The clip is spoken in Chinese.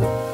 Bye.